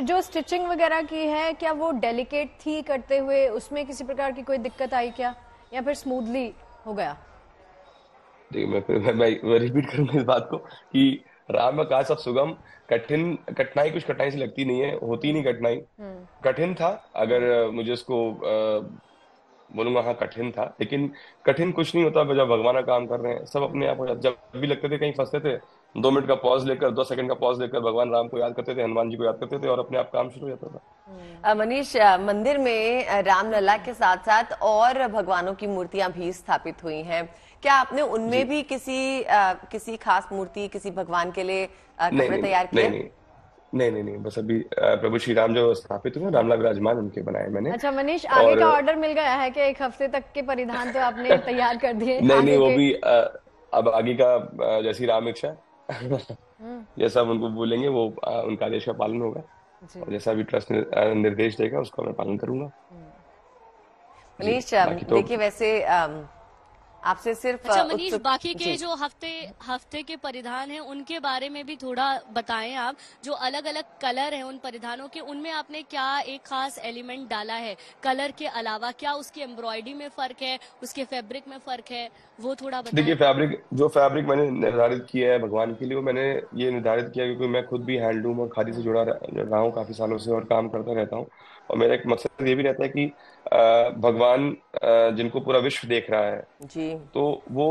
जो स्टिचिंग वगैरह की है क्या वो डेलिकेट थी करते हुए? उसमें किसी प्रकार की कोई दिक्कत आई क्या? या फिर स्मूथली हो गया? देखिए मैं फिर मैं, मैं रिपीट करूँगा इस बात को कि राम में कहा सब सुगम कठिन कठिनाई कुछ कठिनाई से लगती नहीं है होती नहीं कठिनाई। हम्म। कठिन था अगर मुझे उसको बोलूँगा हाँ कठिन था लेकिन कठिन कुछ नहीं होता जब भगवान का काम कर रहे हैं सब अपने आप हो जाता जब भी लगते थे कहीं फंसते थे दो मिनट का पॉज लेकर दो सेकंड का पॉज लेकर भगवान राम को याद करते थे हनुमान जी को याद करते थे और अपने आप काम शुरू हो जाता था। मनीष मंदिर में रामलला के साथ साथ और भगवानों की मूर्तियाँ भी स्थापित हुई हैं। क्या आपने उनमें भी किसी आ, किसी खास मूर्ति किसी भगवान के लिए कपड़े तैयार किए? नहीं, नहीं। नहीं नहीं नहीं बस अभी प्रभु श्री राम जो स्थापित हुए रामलाल विराजमान उनके बनाए मैंने। अच्छा मनीष आगे और, का ऑर्डर मिल गया है कि एक हफ़्ते तक के परिधान तो आपने तैयार कर दिए नहीं नहीं वो भी अब आगे का जैसी राम इच्छा हम्म। जैसा उनको बोलेंगे वो उनका आदेश का पालन होगा। और जैसा भी ट्रस्ट निर्देश देगा उसका मैं पालन करूँगा। हम्म। मनीष तो देखिए वैसे आपसे सिर्फ़ अच्छा मनीष बाकी के जो। हफ़्ते हफ़्ते के परिधान हैं उनके बारे में भी थोड़ा बताएँ आप जो अलग अलग कलर हैं उन परिधानों के उनमें आपने क्या एक खास एलिमेंट डाला है? कलर के अलावा क्या उसकी एम्ब्रॉयडरी में फ़र्क है? उसके फैब्रिक में फ़र्क है? वो थोड़ा देखिए फैब्रिक जो फैब्रिक मैंने निर्धारित किया है भगवान के लिए वो मैंने ये निर्धारित किया क्योंकि मैं खुद भी हैंडलूम और खादी से जुड़ा रहा हूँ काफ़ी सालों से और काम करता रहता हूँ। और मेरा एक मकसद ये भी रहता है कि भगवान जिनको पूरा विश्व देख रहा है जी। तो वो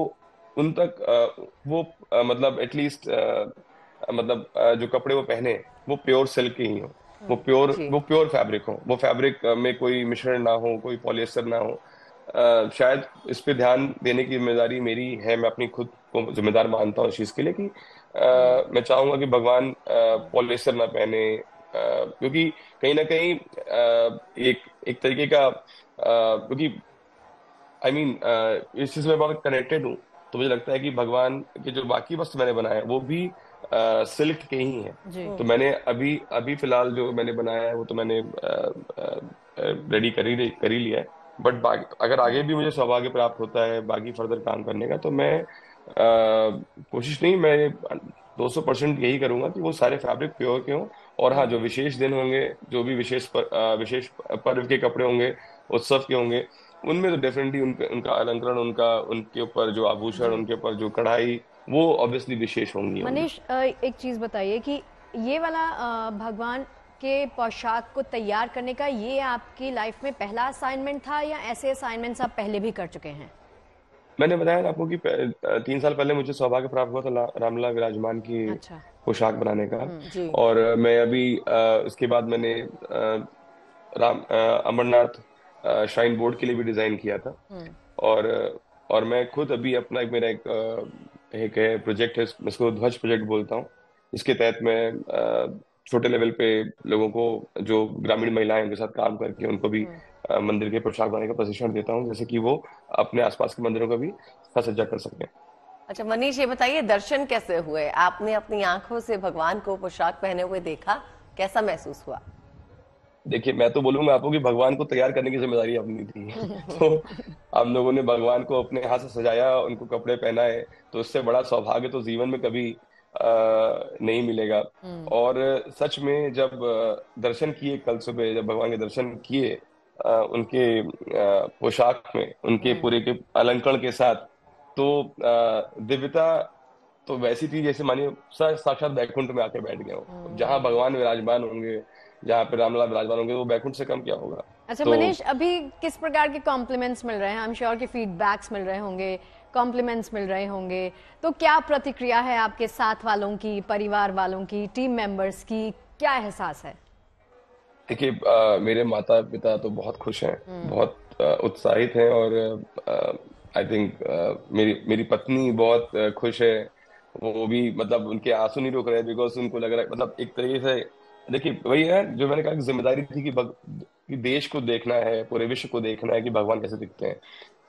उन तक वो मतलब एटलीस्ट मतलब जो कपड़े वो पहने वो प्योर सिल्क के ही। हो। वो प्योर वो प्योर फैब्रिक हो। वो फैब्रिक में कोई मिश्रण ना हो कोई पॉलिएस्टर ना हो। आ, शायद इस पे ध्यान देने की ज़िम्मेदारी मेरी है मैं अपनी खुद को जिम्मेदार मानता हूँ इस चीज़ के लिए कि आ, मैं चाहूँगा कि भगवान पॉलिएस्टर ना पहने क्योंकि कहीं ना कहीं एक एक तरीके का क्योंकि आई मीन इस चीज़ में बहुत कनेक्टेड हूँ। तो मुझे लगता है कि भगवान के जो बाकी वस्त्र मैंने बनाए वो भी सिल्क के ही हैं। तो मैंने अभी अभी फ़िलहाल जो मैंने बनाया है वो तो मैंने रेडी कर ही कर ही लिया है। बट अगर आगे भी मुझे सौभाग्य प्राप्त होता है बाकी फर्दर काम करने का तो मैं कोशिश नहीं मैं 200 परसेंट यही करूँगा कि वो सारे फैब्रिक प्योर के हों। और हाँ जो विशेष दिन होंगे जो भी विशेष पर, विशेष पर्व के कपड़े होंगे उत्सव के होंगे उनमें तो डेफिनेटली उनका उनका अलंकरण उनका उनके ऊपर जो आभूषण उनके ऊपर जो कढ़ाई वो ऑब्वियसली विशेष होंगी मनीष एक चीज़ बताइए कि ये वाला भगवान के पोशाक को तैयार करने का ये आपकी लाइफ में पहला असाइनमेंट था या ऐसे असाइनमेंट्स आप पहले भी कर चुके हैं? मैंने बताया आपको कि तीन साल पहले मुझे सौभाग्य प्राप्त हुआ था रामला विराजमान की अच्छा। पोशाक बनाने का। हम्म, और मैं अभी आ, उसके बाद मैंने राम अमरनाथ श्राइन बोर्ड के लिए भी डिज़ाइन किया था। हम्म। और और मैं खुद अभी अपना एक मेरा एक एक है प्रोजेक्ट है मैं इसको ध्वज प्रोजेक्ट बोलता हूँ। इसके तहत मैं छोटे लेवल पे लोगों को जो ग्रामीण महिलाएँ उनके साथ काम करके उनको भी हम्म। मंदिर के पोशाक बनाने का प्रशिक्षण देता हूँ जैसे कि वो अपने आसपास के मंदिरों का भी सज्जा कर सके अच्छा मनीष ये बताइए दर्शन कैसे हुए? आपने अपनी आँखों से भगवान को पोशाक पहने हुए देखा कैसा महसूस हुआ? देखिए मैं तो बोलूँगा आपको कि भगवान को तैयार करने की ज़िम्मेदारी अपनी थी तो हम लोगों ने भगवान को अपने हाथ से सजाया उनको कपड़े पहनाए तो उससे बड़ा सौभाग्य तो जीवन में कभी आ, नहीं मिलेगा हम्म। और सच में जब दर्शन किए कल सुबह जब भगवान के दर्शन किए उनके पोशाक में उनके हम्म। पूरे के अलंकरण के साथ तो दिव्यता तो वैसी थी जैसे मानिए साक्षात बैकुंठ में आके बैठ गए हो हम्म। जहाँ भगवान विराजमान होंगे जहाँ पे रामलाल विराजमान होंगे वो बैकुंठ से कम क्या होगा? अच्छा तो, मनीष अभी किस प्रकार के कॉम्प्लीमेंट्स मिल रहे हैं? आई एम श्योर के फीडबैक्स मिल रहे होंगे कॉम्प्लीमेंट्स मिल रहे होंगे। तो क्या प्रतिक्रिया है आपके साथ वालों की परिवार वालों की टीम मेंबर्स की? क्या एहसास है? देखिए मेरे माता पिता तो बहुत खुश हैं हम्म। बहुत उत्साहित हैं और आई थिंक मेरी मेरी पत्नी बहुत खुश है। वो भी मतलब उनके आँसू नहीं रोक रहे बिकॉज़ उनको लग रहा है मतलब एक तरीके से देखिए वही है जो मैंने कहा कि ज़िम्मेदारी थी कि, भग, कि देश को देखना है पूरे विश्व को देखना है कि भगवान कैसे दिखते हैं।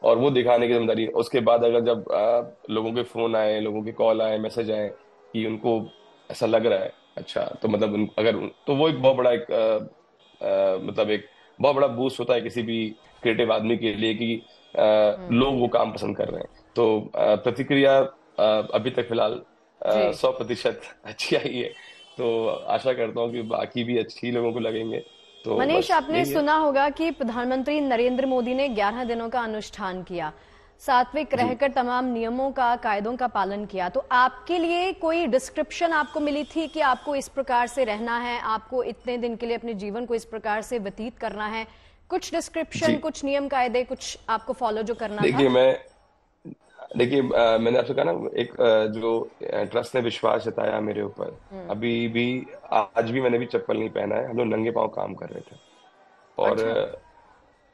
और वो दिखाने की ज़िम्मेदारी उसके बाद अगर जब आ, लोगों के फ़ोन आए लोगों के कॉल आए मैसेज आए कि उनको ऐसा लग रहा है अच्छा तो मतलब उन, अगर तो वो एक बहुत बड़ा एक मतलब एक बहुत बड़ा बूस्ट होता है किसी भी क्रिएटिव आदमी के लिए कि आ, हम्म। लोग वो काम पसंद कर रहे हैं। तो प्रतिक्रिया अभी तक फ़िलहाल सौ प्रतिशत अच्छी आई है। तो आशा करता हूँ कि बाकी भी अच्छी लोगों को लगेंगे। तो मनीष आपने सुना होगा कि प्रधानमंत्री नरेंद्र मोदी ने 11 दिनों का अनुष्ठान किया सात्विक रहकर तमाम नियमों का कायदों का पालन किया। तो आपके लिए कोई डिस्क्रिप्शन आपको मिली थी कि आपको इस प्रकार से रहना है आपको इतने दिन के लिए अपने जीवन को इस प्रकार से व्यतीत करना है? कुछ डिस्क्रिप्शन कुछ नियम कायदे कुछ आपको फॉलो जो करना देखिए मैं देखिए मैंने आपसे कहा ना एक जो ट्रस्ट ने विश्वास जताया मेरे ऊपर अभी भी आज भी मैंने भी चप्पल नहीं पहना है हम लोग नंगे पाँव काम कर रहे थे। और अच्छा।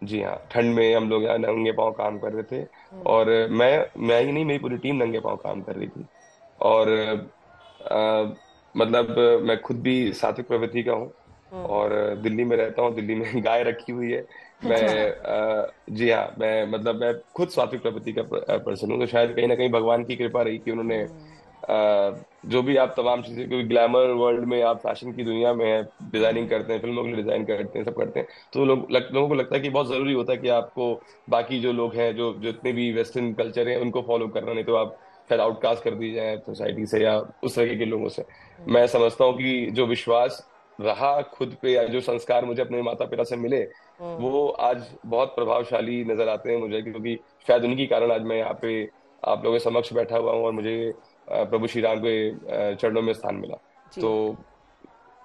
जी हाँ ठंड में हम लोग यहाँ नंगे पाँव काम कर रहे थे और मैं मैं ही नहीं मेरी पूरी टीम नंगे पाँव काम कर रही थी। और अ, मतलब मैं खुद भी सात्विक प्रवृत्ति का हूँ और दिल्ली में रहता हूँ दिल्ली में गाय रखी हुई है। मैं जी हाँ मैं मतलब मैं खुद सात्विक प्रवृत्ति का पर्सन हूँ तो शायद कहीं ना कहीं भगवान की कृपा रही कि उन्होंने जो भी आप तमाम चीज़ें क्योंकि ग्लैमर वर्ल्ड में आप फ़ैशन की दुनिया में है डिज़ाइनिंग करते हैं फ़िल्मों के लिए डिज़ाइन करते हैं सब करते हैं तो लोग लग, लोगों को लगता है कि बहुत ज़रूरी होता है कि आपको बाकी जो लोग हैं जो जितने भी वेस्टर्न कल्चर है उनको फॉलो करना नहीं तो आप शायद आउटकास्ट कर दिए जाए सोसाइटी से या उस तरह के लोगों से। मैं समझता हूँ कि जो विश्वास रहा खुद पे या जो संस्कार मुझे अपने माता पिता से मिले वो आज बहुत प्रभावशाली नज़र आते हैं मुझे क्योंकि शायद उनकी कारण आज मैं यहाँ पे आप लोगों के समक्ष बैठा हुआ हूँ और मुझे प्रभु श्री राम के चरणों में स्थान मिला। जी। तो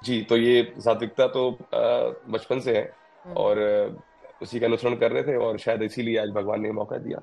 जी तो ये सात्विकता तो बचपन से है और उसी का अनुसरण कर रहे थे और शायद इसीलिए आज भगवान ने मौका दिया।